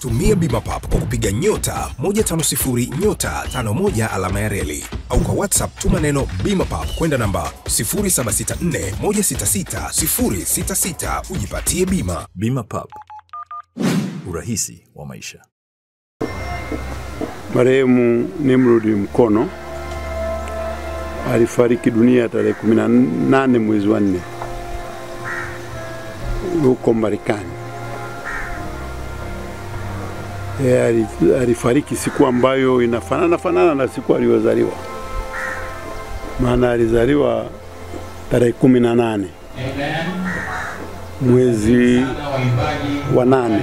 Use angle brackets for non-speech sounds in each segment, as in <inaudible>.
Tumia Bima Pap kwa kupiga nyota 150 nyota 51 alama ya reli au kwa WhatsApp tuma neno Bima Pap kwenda namba 0764166066 ujipatie bima. Bima Pap, urahisi wa maisha. Marehemu Nimrod Mkono alifariki dunia tarehe 18 mwezi wa nne huko Marekani. Ali- alifariki siku ambayo inafanana fanana na siku aliyozaliwa, maana alizaliwa tarehe kumi na nane. Mwezi wa nane.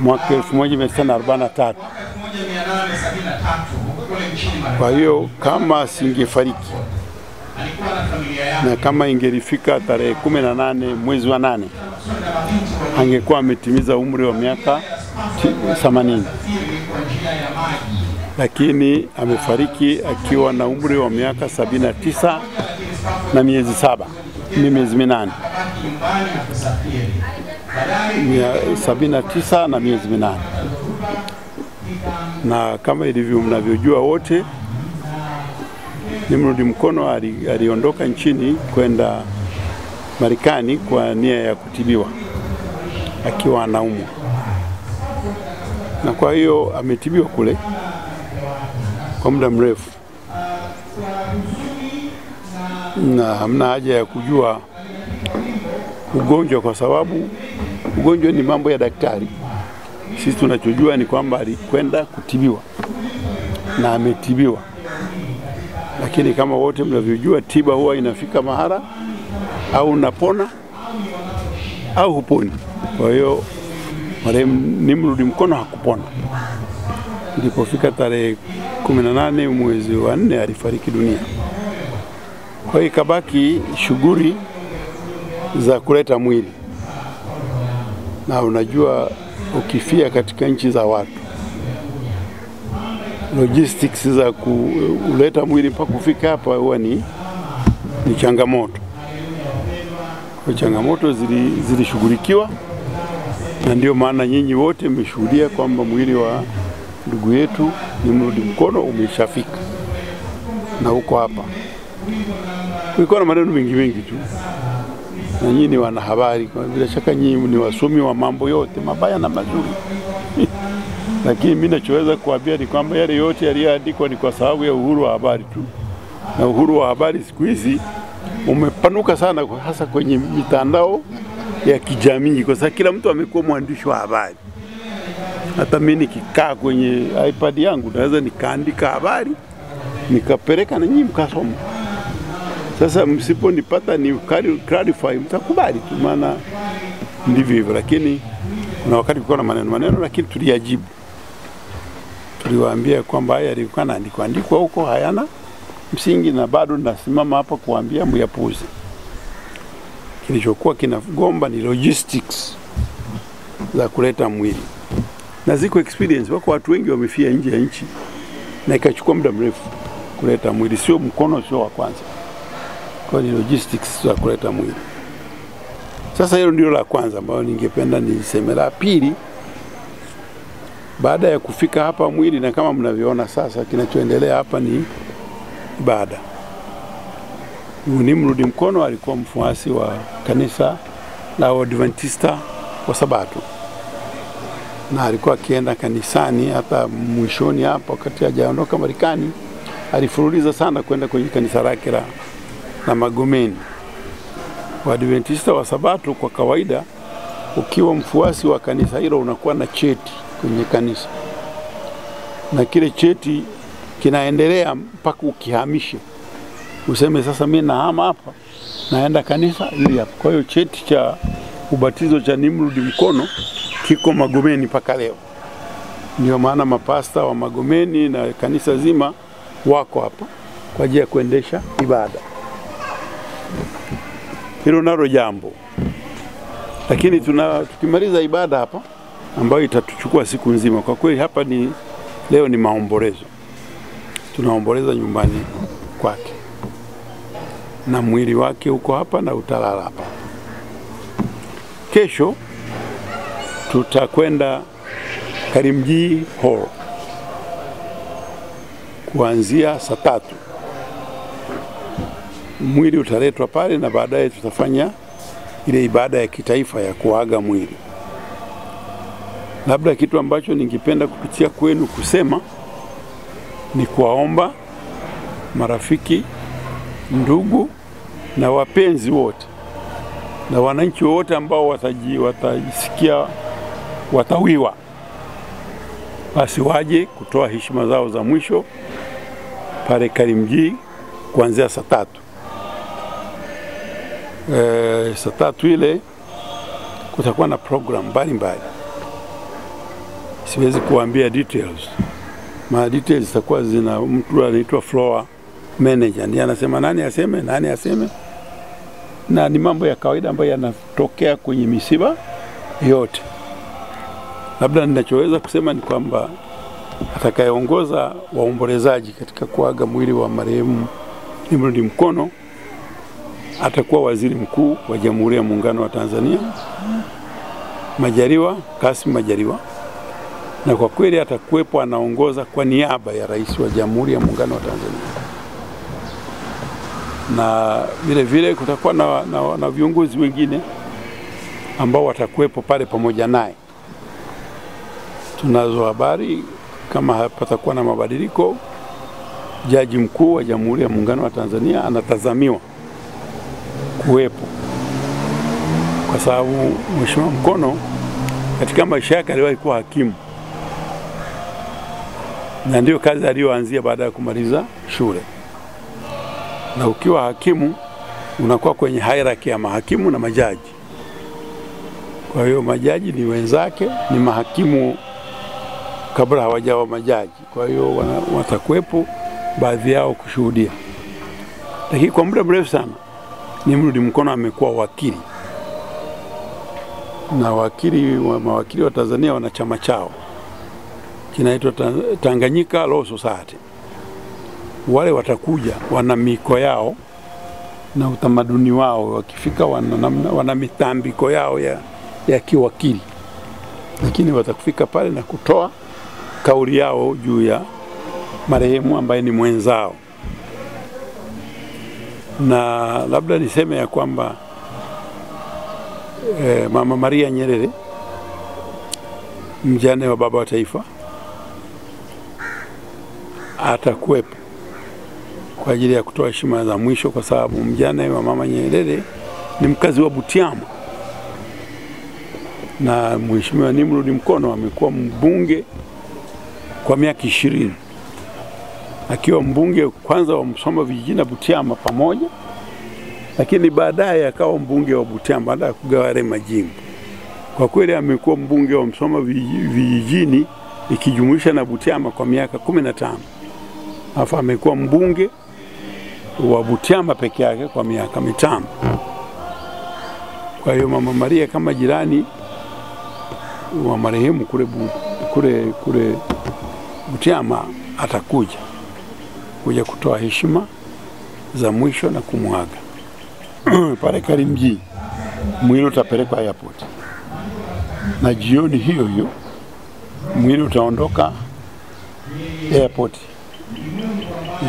Mwaka 1943. Kwa hiyo kama singefariki na kama ingelifika tarehe 18 mwezi wa nane angekuwa ametimiza umri wa miaka 80, lakini amefariki akiwa na umri wa miaka 79 na miezi saba ni miezi minane. Mia- sabini na tisa na miezi minane. Na kama ilivyo mnavyojua wote, Nimrod Mkono ali- aliondoka nchini kwenda Marekani kwa nia ya kutibiwa akiwa anaumwa, na kwa hiyo ametibiwa kule kwa muda mrefu, na hamna haja ya kujua ugonjwa kwa sababu ugonjwa ni mambo ya daktari. Sisi tunachojua ni kwamba alikwenda kutibiwa na ametibiwa, lakini kama wote mnavyojua, tiba huwa inafika mahara au unapona au huponi. Kwa hiyo marehemu Nimrudi Mkono hakupona. Ilipofika tarehe 18 mwezi wa nne alifariki dunia. Kwa hiyo ikabaki shughuli za kuleta mwili, na unajua ukifia katika nchi za watu, logistics za kuleta mwili mpaka kufika hapa huwa ni, ni changamoto. Kwa changamoto zili- zilishughulikiwa, na ndio maana nyinyi wote mmeshuhudia kwamba mwili wa ndugu yetu ni mrudi Mkono umeshafika. Na uko hapa. Kulikuwa na maneno mengi mengi tu. Na nyinyi ni wanahabari, bila shaka nyinyi ni wasomi wa mambo yote mabaya na mazuri. <laughs> Lakini mimi nachoweza kuambia ni kwamba yale yote yaliyoandikwa ni kwa sababu ya uhuru wa habari tu, na uhuru wa habari siku hizi umepanuka sana, hasa kwenye mitandao ya kijamii, kwa sababu kila mtu amekuwa mwandishi wa habari. Hata mimi nikikaa kwenye iPad yangu naweza nikaandika habari nikapeleka na nyinyi mkasoma. Sasa msiponipata ni clarify, mtakubali tu, maana ndivyo hivyo. Lakini kuna wakati kulikuwa na maneno maneno, lakini tuliyajibu, tuliwaambia kwamba haya yalikuwa naandikwa andikwa huko hayana msingi, na bado nasimama hapa kuambia muyapuuze. Kilichokuwa kinagomba ni logistics za kuleta mwili, na ziko experience, wako watu wengi wamefia nje ya nchi na ikachukua muda mrefu kuleta mwili, sio mkono, sio wa kwanza kwa ni logistics za kuleta mwili. Sasa hilo ndio la kwanza ambayo ningependa niseme. La pili, baada ya kufika hapa mwili, na kama mnavyoona sasa, kinachoendelea hapa ni ibada. Nimrod Mkono alikuwa mfuasi wa kanisa la Waadventista wa Sabato na alikuwa akienda kanisani. Hata mwishoni hapo, wakati hajaondoka Marekani, alifuruliza sana kwenda kwenye kanisa lake la na Magomeni. Waadventista wa Sabato kwa kawaida, ukiwa mfuasi wa kanisa hilo unakuwa na cheti kwenye kanisa, na kile cheti kinaendelea mpaka ukihamishe, useme sasa mimi nahama hapa, naenda kanisa ili hapa. Kwa hiyo cheti cha ubatizo cha Nimrudi Mkono kiko Magomeni mpaka leo. Ndio maana mapasta wa Magomeni na kanisa zima wako hapa kwa ajili ya kuendesha ibada hilo nalo jambo. Lakini tuna tukimaliza ibada hapa ambayo itatuchukua siku nzima, kwa kweli hapa ni leo ni maombolezo, tunaomboleza nyumbani kwake na mwili wake uko hapa na utalala hapa. Kesho tutakwenda Karimjee Hall kuanzia saa tatu. Mwili utaletwa pale na baadaye tutafanya ile ibada ya kitaifa ya kuaga mwili. Labda kitu ambacho ningependa kupitia kwenu kusema ni kuwaomba marafiki, ndugu na wapenzi wote na wananchi wote ambao wataji, watajisikia watawiwa, basi waje kutoa heshima zao za mwisho pale Karimjee kuanzia saa tatu. E, saa tatu ile kutakuwa na program mbalimbali, siwezi kuambia details, maana details zitakuwa zina mtu anaitwa floor manager, ndiye anasema nani aseme nani aseme, na ni mambo ya kawaida ambayo yanatokea kwenye misiba yote. Labda ninachoweza kusema ni kwamba atakayeongoza waombolezaji katika kuaga mwili wa marehemu Nimrod Mkono atakuwa Waziri Mkuu wa Jamhuri ya Muungano wa Tanzania Majaliwa Kassim Majaliwa, na kwa kweli atakuwepo anaongoza kwa niaba ya Rais wa Jamhuri ya Muungano wa Tanzania, na vile vile kutakuwa na, na, na viongozi wengine ambao watakuwepo pale pamoja naye. Tunazo habari kama patakuwa na mabadiliko, Jaji Mkuu wa Jamhuri ya Muungano wa Tanzania anatazamiwa kuwepo kwa sababu Mheshimiwa Mkono katika maisha yake aliwahi kuwa hakimu na ndio kazi aliyoanzia baada ya kumaliza shule. Na ukiwa hakimu unakuwa kwenye hierarchy ya mahakimu na majaji. Kwa hiyo majaji ni wenzake, ni mahakimu kabla hawajawa majaji. Kwa hiyo watakuwepo baadhi yao kushuhudia, lakini kwa muda mrefu sana Nimrod Mkono amekuwa wakili na wakili wa mawakili wa Tanzania wana chama chao kinaitwa Tanganyika Law Society. Wale watakuja wana miko yao na utamaduni wao, wakifika wana, wana mitambiko yao ya, ya kiwakili, lakini watakufika pale na kutoa kauli yao juu ya marehemu ambaye ni mwenzao. Na labda niseme ya kwamba eh, Mama Maria Nyerere mjane wa baba wa taifa atakuwepo kwa ajili ya kutoa heshima za mwisho, kwa sababu mjane wa Mama Nyerere ni mkazi wa Butiama. Na Mheshimiwa Nimrod Mkono amekuwa mbunge kwa miaka ishirini. Akiwa mbunge kwanza wa Msoma vijijini na Butiama pamoja, lakini baadaye akawa mbunge wa Butiama baada ya kugawa yale majimbo. Kwa kweli amekuwa mbunge wa Msoma vijijini ikijumuisha na Butiama kwa miaka kumi na tano. Alafu amekuwa mbunge wa Butiama peke yake kwa miaka mitano. Kwa hiyo Mama Maria kama jirani wa marehemu kule, kule, kule Butiama atakuja kuja kutoa heshima za mwisho na kumwaga <clears throat> pale Karimjee. Mwili utapelekwa airport na jioni hiyo hiyo mwili utaondoka airport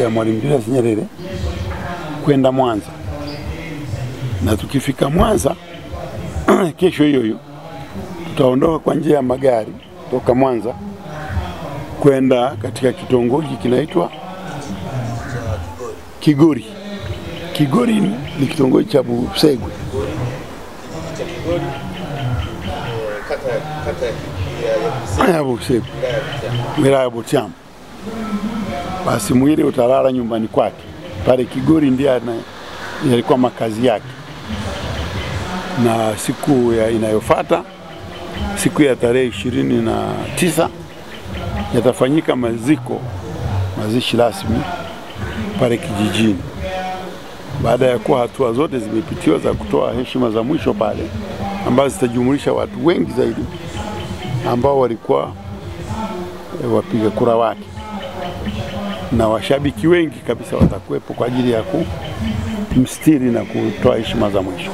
ya Mwalimu Julius Nyerere kwenda Mwanza, na tukifika Mwanza <clears throat> kesho hiyo hiyo tutaondoka kwa njia ya magari toka Mwanza kwenda katika kitongoji kinaitwa Kigori. Kigori ni, kitongoji cha Busegwe. ya Busegwe, wilaya ya Butiama. Basi mwili utalala nyumbani kwake pale Kigori, ndiye yalikuwa makazi yake, na siku ya inayofuata siku ya tarehe ishirini na tisa yatafanyika maziko mazishi rasmi pale kijijini, baada ya kuwa hatua zote zimepitiwa za kutoa heshima za mwisho pale, ambazo zitajumulisha watu wengi zaidi ambao walikuwa e, wapiga kura wake na washabiki wengi kabisa watakuwepo kwa ajili ya kumstiri na kutoa heshima za mwisho.